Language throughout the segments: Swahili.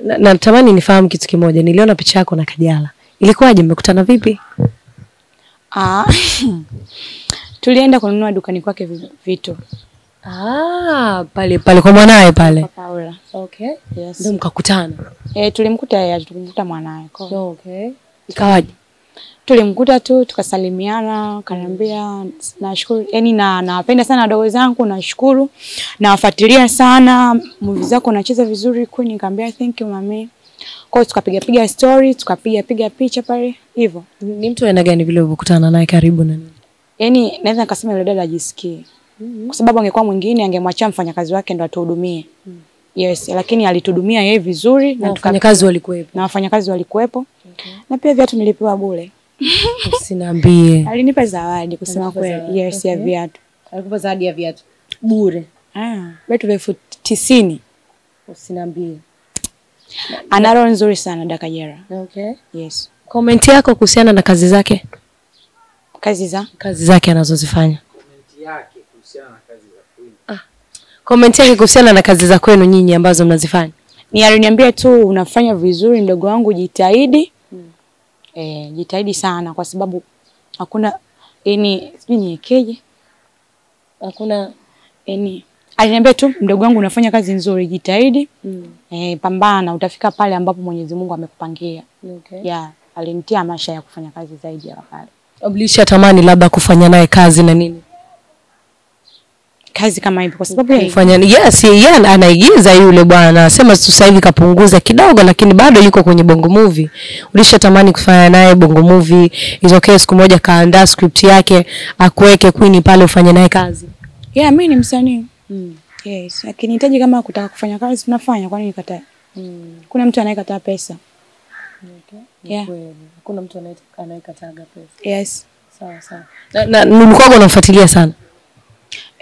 Na- Natamani nifahamu kitu kimoja. Niliona picha yako na Kajala, ilikuwaje? Mmekutana vipi? Ah, tulienda kununua dukani kwake vi- vitu Ah, pale pale kwa mwanaye pale. Paula. Okay. Yes. Ndio mkakutana. Eh, tulimkuta yeye, tulimkuta mwanaye. Okay. Ikawaje? Tulimkuta tu tukasalimiana, kaniambia nashukuru, yani na nawapenda sana wadogo zangu, nashukuru. Nawafuatilia sana, movie zako nacheza vizuri kwa, nikamwambia thank you mami. Kwa hiyo tukapiga piga story, tukapiga piga picha pale hivyo. Ni mtu aina gani vile ulikutana naye karibu na nini? Yaani naweza nikasema yule dada ajisikie. Kwa sababu angekuwa mwingine angemwachia mfanyakazi wake ndo atuhudumie. Yes, lakini alituhudumia yeye vizuri Na wafanyakazi walikuwepo. na wafanyakazi walikuwepo. Na pia viatu nilipewa bure. Usiniambie. Alinipa zawadi kusema kweli. Yes, ya viatu. Alikupa zawadi ya viatu bure. Ah, viatu vya elfu tisini. Usiniambie. Ana roho nzuri sana dada Kajera. Okay. Yes. Komenti yako kuhusiana na kazi zake, Kazi za kazi zake anazozifanya. Komenti yake kuhusiana na kazi za kwenu. Ah. Komenti yake kuhusiana na kazi za kwenu nyinyi ambazo mnazifanya. ni aliniambia tu unafanya vizuri mdogo wangu, jitahidi. Eh, jitahidi sana kwa sababu hakuna yani sijui niekeje. Hakuna Yani aliniambia tu mdogo wangu unafanya kazi nzuri, jitahidi. mm. Eh, pambana utafika pale ambapo Mwenyezi Mungu amekupangia. okay. Yeah, alinitia masha ya kufanya kazi zaidi ya pale. Oblisha tamani labda kufanya naye kazi na nini? Kazi kama hivi kwa sababu okay. yes, yeye yeah, anaigiza yule bwana. Sema tu sasa hivi kapunguza kidogo lakini bado yuko kwenye Bongo Movie. Ulishatamani kufanya naye Bongo Movie. Is okay siku moja kaandaa script yake akuweke Queen pale ufanye naye kazi. yeah, mimi ni msanii. mm. Yes, akinihitaji kama kutaka kufanya kazi tunafanya, kwani mm. Kuna mtu anayekataa pesa. okay. Yeah. kuna mtu anayekataga pesa. Yes. Sawa sawa. Na, na nilikuwa unamfuatilia sana.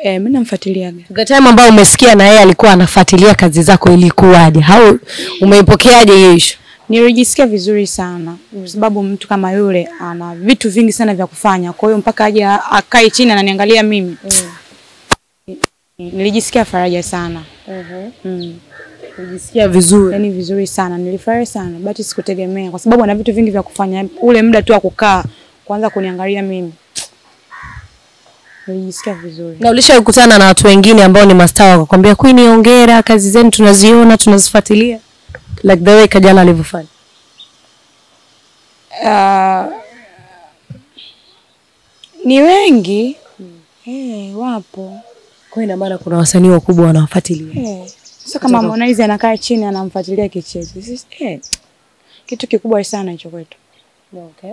Eh, mimi namfuatiliaga. The time ambayo umesikia na yeye alikuwa anafuatilia kazi zako ilikuwaje? Hao umeipokeaje hiyo issue? Nilijisikia vizuri sana kwa sababu mtu kama yule ana vitu vingi sana vya kufanya, kwa hiyo mpaka aje akae chini ananiangalia mimi mm. nilijisikia faraja sana mm. Nilijisikia vizuri. Yani vizuri sana, nilifurahi sana but sikutegemea, kwa sababu ana vitu vingi vya kufanya. Ule muda tu wa kukaa kwanza kuniangalia mimi, nilijisikia vizuri. Na ulishakutana na watu wengine ambao ni mastaa wakakwambia Queen, hongera, kazi zenu tunaziona, tunazifuatilia like the way Kajala alivyofanya. Uh, ni wengi eh, wapo Kwa ina maana kuna wasanii wakubwa wanawafuatilia. Eh, so kama Harmonize anakaa chini anamfuatilia kichezi Sisi- Eh, kitu kikubwa sana hicho kwetu. Okay.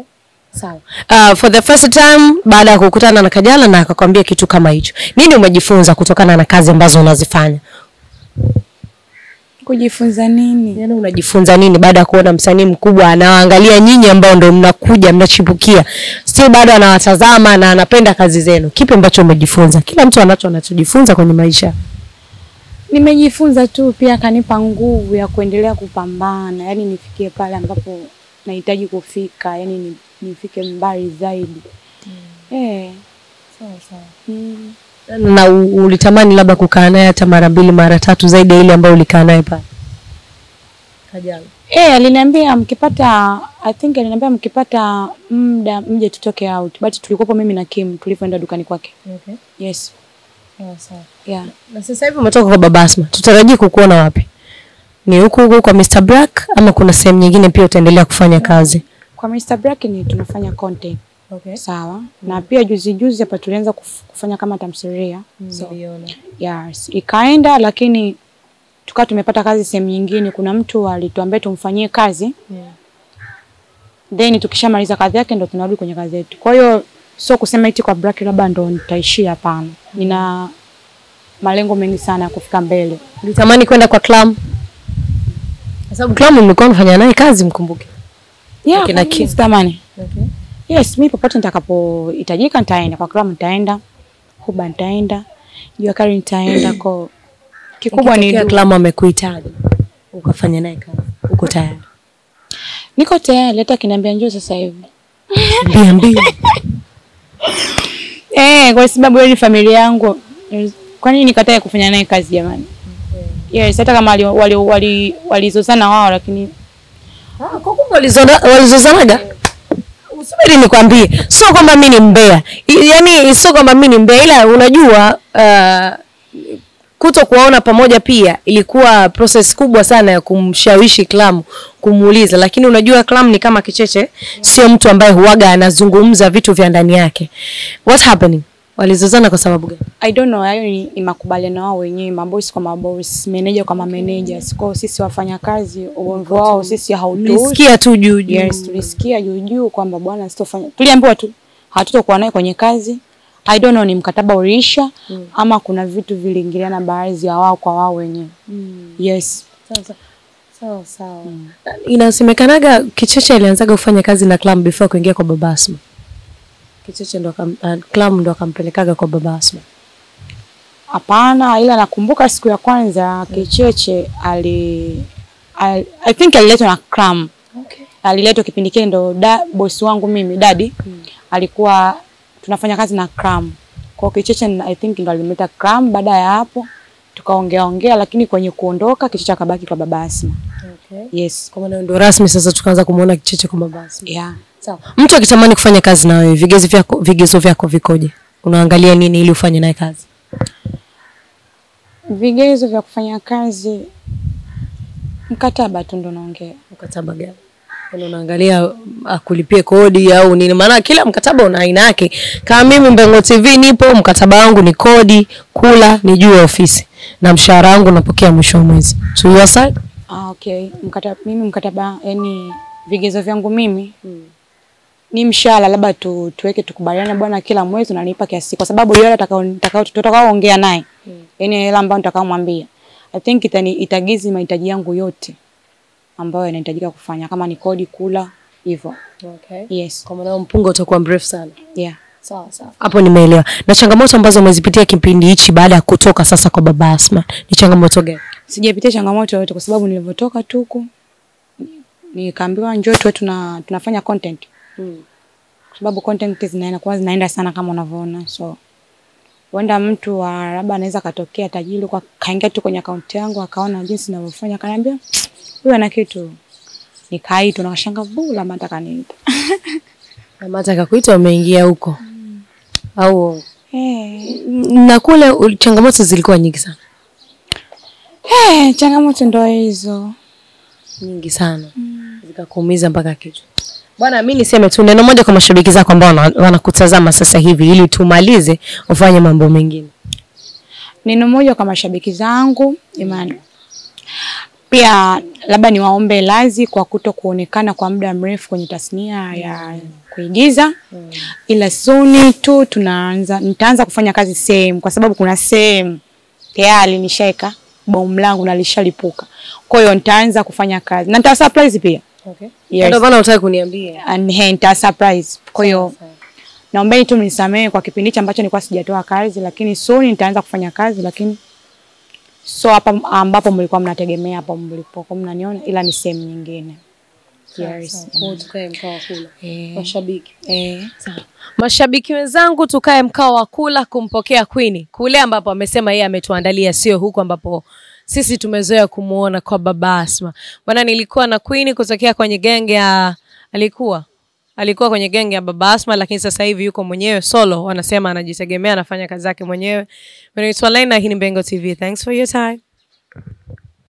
Sawa. Uh, for the first time baada ya kukutana na Kajala na akakwambia kitu kama hicho. Nini umejifunza kutokana na kazi ambazo unazifanya? Kujifunza nini? Yaani unajifunza nini baada ya kuona msanii mkubwa anawaangalia nyinyi ambao ndio mnakuja mnachipukia. Still bado anawatazama na anapenda kazi zenu. Kipi ambacho umejifunza? Kila mtu anacho anachojifunza kwenye maisha. Nimejifunza tu, pia akanipa nguvu ya kuendelea kupambana, yaani nifikie pale ambapo nahitaji kufika, yaani ni, nifike mbali zaidi. Eh. Sawa sawa. Mm. Na ulitamani labda kukaa naye hata mara mbili mara tatu zaidi ya ile ambayo ulikaa naye pale. Kajala. Eh, aliniambia mkipata I think aliniambia mkipata muda mje tutoke out. But tulikuwa mimi na Kim tulivyoenda dukani kwake. Okay. Yes. Oh, sawa. Yeah. Na sasa hivi umetoka kwa Baba Asma. Tutarajie kukuona wapi? Ni huku huku kwa Mr. Black ama kuna sehemu nyingine pia utaendelea kufanya kazi? Kwa Mr. Black ni tunafanya content. Okay. Sawa. Mm. Na pia juzi juzi hapa tulianza kuf- kufanya kama tamthilia. Mm, So, yes. Ikaenda lakini tukawa tumepata kazi sehemu nyingine. Kuna mtu alituambia tumfanyie kazi. Yeah. Then tukishamaliza kazi yake ndo tunarudi kwenye kazi yetu. Kwa hiyo sio kusema eti kwa Black labda ndo nitaishia, hapana. Nina malengo mengi sana ya kufika mbele. Nitamani kwenda kwa Clam? Kwa sababu Clam mlikuwa mnafanya naye kazi mkumbuke. Yeah, Kina kina. Kina. Sitamani? Okay. Yes, mi popote nitakapohitajika nitaenda. Kwa klabu nitaenda, Huba nitaenda, Jua Kali nitaenda. Kwa kikubwa ni ndio Clam amekuhitaji ukafanya naye kazi. Uko tayari? niko tayari, hata kinambia njoo sasa hivi Niambie. eh, kwa sababu yeye ni familia yangu. kwa nini nikatae kufanya naye kazi jamani? Yes, hata kama walizozana wali, wali, wali wao lakini Ah, kwa kumbe walizozanaga subiri nikwambie sio kwamba mi ni mbea yaani sio kwamba mi ni mbea ila unajua uh, kuto kuwaona pamoja pia ilikuwa proses kubwa sana ya kumshawishi Clam kumuuliza, lakini unajua Clam ni kama kicheche, sio mtu ambaye huwaga anazungumza vitu vya ndani yake. What happening? Walizozana kwa sababu gani? I don't know, hayo ni, ni makubaliano wao wenyewe, mabosi kwa mabosi, manager kwa managers. Kwa sisi wafanyakazi, ugomvi wao sisi hautuhusu. Nisikia tu juu juu. Yes, tulisikia juu juu kwamba bwana sitofanya. Tuliambiwa tu hatutokuwa naye kwenye kazi. I don't know ni mkataba uliisha mm. ama kuna vitu viliingiliana baadhi ya wao kwa wao wenyewe. Mm. Yes. Sasa Sawa sawa Mm. Inasemekanaga Kicheche alianzaga kufanya kazi na Clam before kuingia kwa Baba Asma. Kicheche ndo klamu uh, ndo akampelekaga kwa Baba Asma. Hapana, ila nakumbuka siku ya kwanza Kicheche ali, ali I think aliletwa na Clam. Okay. aliletwa kipindi kile ndo da, bosi wangu mimi dadi alikuwa tunafanya kazi na klamu Kwa Kicheche I think ndo alimleta klamu. Baada ya hapo tukaongea ongea, lakini kwenye kuondoka Kicheche akabaki kwa baba Asma. Okay. Yes. Kwa maana ndo rasmi sasa tukaanza kumuona Kicheche kwa Baba Asma. Yeah. Sawa. Mtu akitamani kufanya kazi na wewe, vigezo vyako vigezo vyako vikoje? Unaangalia nini ili ufanye naye kazi? Vigezo vya kufanya kazi mkataba tu ndo naongea. Mkataba gani? Yaani unaangalia akulipie kodi au nini? Maana kila mkataba una aina yake. Kama mimi Mbengo TV nipo, mkataba wangu ni kodi, kula ni juu ya ofisi na mshahara wangu napokea mwisho wa mwezi. To your side? Ah, okay. Mkataba, mimi mkataba yani vigezo vyangu mimi ni mshahara labda tu, tuweke tukubaliane bwana, kila mwezi unanipa kiasi, kwa sababu yule tutakaoongea naye yani hela ambayo nitakaomwambia I think itani, itagizi mahitaji yangu yote ambayo yanahitajika kufanya kama ni kodi, kula hivyo. Okay. Yes. Kwa maana mpungo utakuwa mrefu sana. Yeah. Sawa sawa. Hapo nimeelewa. Na changamoto ambazo umezipitia kipindi hichi baada ya kutoka sasa kwa Baba Asma ni changamoto gani? Sijapitia changamoto yoyote kwa sababu nilivyotoka tu huku nikaambiwa njoo tuwe tuna, tunafanya content kwa sababu content zinaenda kwa zinaenda sana kama unavyoona, so huenda mtu wa labda anaweza katokea tajiri kwa kaingia tu kwenye akaunti yangu akaona jinsi ninavyofanya, akaniambia huyu ana kitu, nikaitwa na kashanga bula mata kaniita Na mata kakuita umeingia huko. mm. Au eh na kule changamoto zilikuwa nyingi sana. eh, changamoto ndo hizo. Nyingi sana. mm. Zikakuumiza mpaka kichwa. Bwana, mi niseme tu neno moja kwa mashabiki zako ambao wanakutazama sasa hivi ili tumalize ufanye mambo mengine. Neno moja kwa mashabiki zangu Imani, pia labda niwaombe lazi kwa kuto kuonekana kwa muda mrefu kwenye tasnia ya kuigiza, ila suni tu tunaanza, nitaanza kufanya kazi sehemu, kwa sababu kuna sehemu tayari nishaeka bomu langu na lishalipuka. Kwa hiyo nitaanza kufanya kazi. Na nita surprise pia Okay. Yes. Ndio maana unataka kuniambia. and he, nita surprise. Kwa hiyo naombeni tu mnisamehe kwa kipindi hichi ambacho nilikuwa sijatoa kazi, lakini soon nitaanza kufanya kazi, lakini so hapa ambapo mlikuwa mnategemea hapo mlipokuwa mnaniona, ila ni sehemu nyingine. Yes. Eh, Mashabiki. eh. Mashabiki wenzangu, tukae mkao wa kula kumpokea Queen kule ambapo amesema yeye ametuandalia, sio huku ambapo sisi tumezoea kumuona kwa Baba Asma. Bwana, nilikuwa na Queen kutokea kwenye genge ya alikuwa alikuwa kwenye genge ya Baba Asma, lakini sasa hivi yuko mwenyewe solo, wanasema anajitegemea, anafanya kazi zake mwenyewe. Mimi ni Swalaina, hii ni Bengo TV. Thanks for your time.